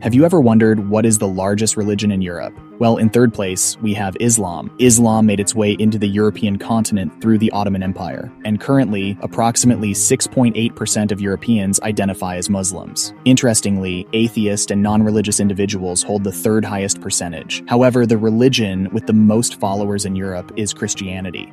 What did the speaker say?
Have you ever wondered what is the largest religion in Europe? Well, in third place, we have Islam. Islam made its way into the European continent through the Ottoman Empire, and currently, approximately 6.8% of Europeans identify as Muslims. Interestingly, atheist and non religious individuals hold the third highest percentage. However, the religion with the most followers in Europe is Christianity.